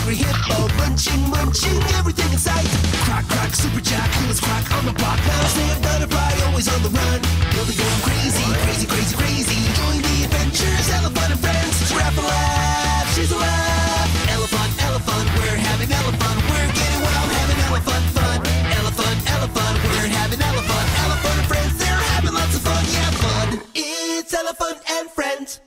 hungry hippo, munching, munching everything in sight. Croc, croc, super jack, coolest croc on the block. Now stand on a fry, always on the run. We'll be going crazy, crazy, crazy, crazy. Join the adventures, Elefun and friends. Giraffalaff, she's a laugh. Elefun, Elefun, we're having Elefun. We're getting wild, having Elefun fun. Elefun, Elefun, we're having Elefun. Elefun and friends, they're having lots of fun, yeah, fun. It's Elefun and friends.